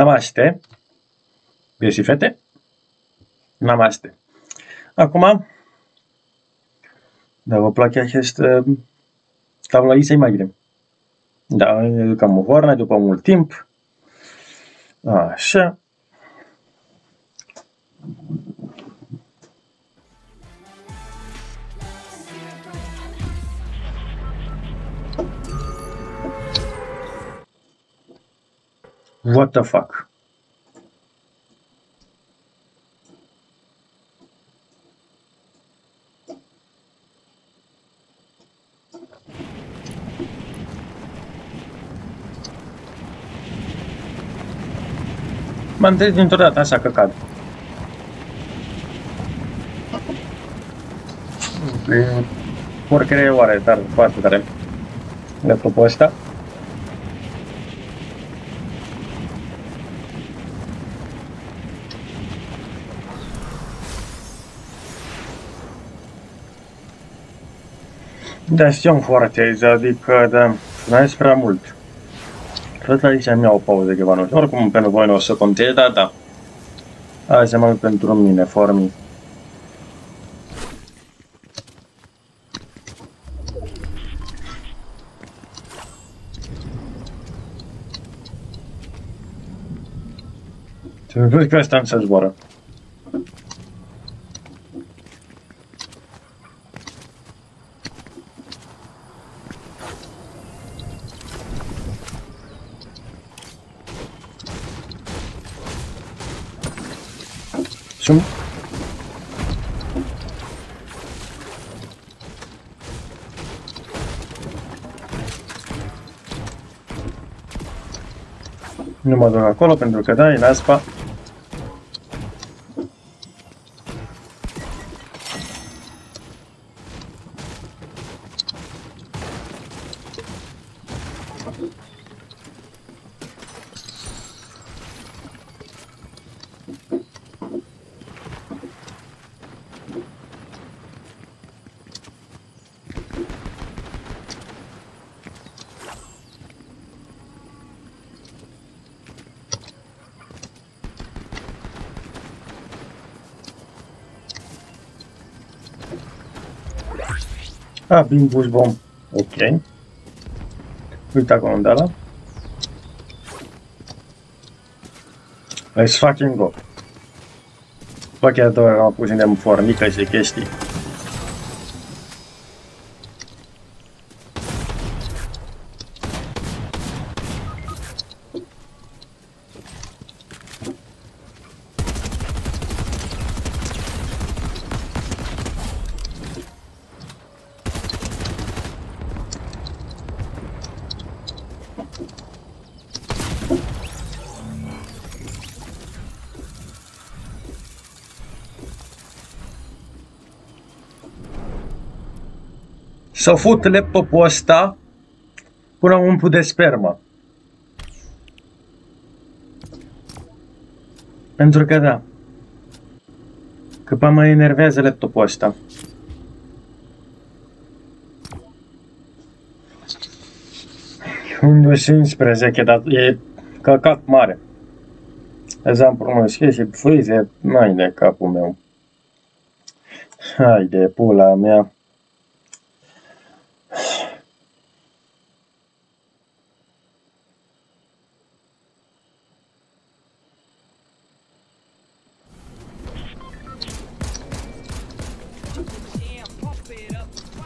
Namaste. Băieți și fete. Namaste. Acum, da vă place acest tabla isei magre. Da, cam o vornă după mult timp. Așa. What the fuck? Mă întreb dintr-o dată așa că cad. Porcărie oare, dar foarte tare. Laptopul ăsta. Da, știam foarte aici, adică, da, spuneați prea mult. Cred că aici mi-au o pauză ceva, nu știu. Oricum, pentru voi nu o să continue, da, da. Azi am pentru mine, formii. Văd că ăsta îmi se zboară. Sunt? Nu mă duc acolo pentru că da, e naspa. Ah, bim bush bomb. Ok. Uite acolo unde ăla. Let's fucking go. Bă, chiar doar am pus în formică și chestii. Să fut laptopul ăsta până umplu de spermă. Pentru că da. Că pe mă enervează laptopul ăsta. Windows 15, dar e căcat mare. Exemplu, mă și freezer, mai de capul meu. Hai de pula mea.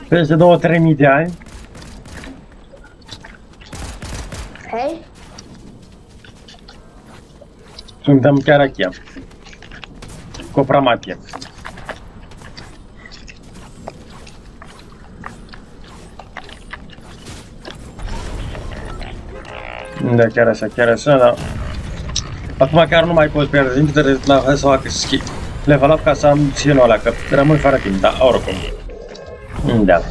Peste 2-3 mii de ani. Hei? Suntem chiar aici. Copramatie. Da, chiar așa, chiar așa, da. Acum chiar nu mai pot pierde timp, trebuie la, hai să fac schimb. Level up ca să am skin ăla, că rămân fără timp, da, oricum. Da.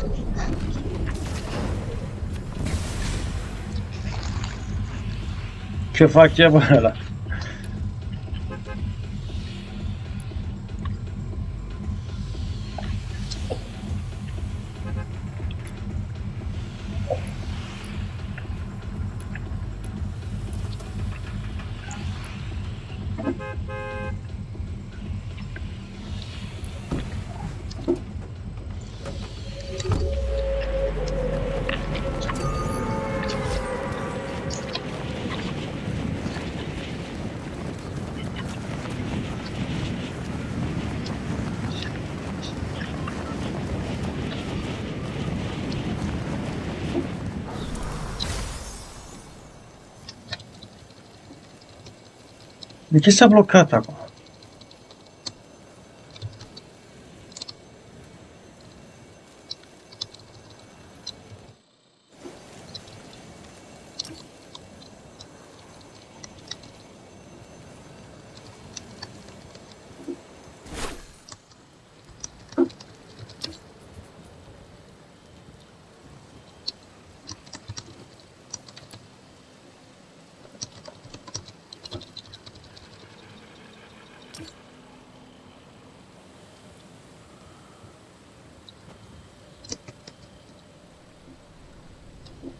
Ce face bă ăla? De ce s-a blocat acum?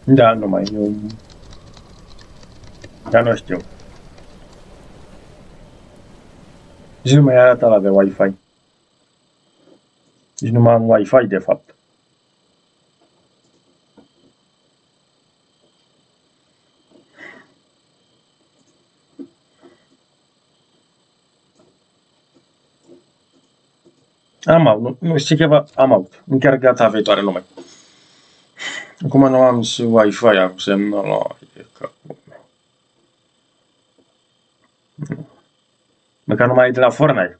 Da, nu mai, nu... Dar nu știu. Nici nu mai arată la de Wi-Fi. Nici nu mai am Wi-Fi, de fapt. Am out, nu, nu știu ceva, am out. Nu chiar gata viitoare numai. Acum nu am și Wi-Fi, am semnal la... E capul meu. Măcar nu mai e de la Fortnite.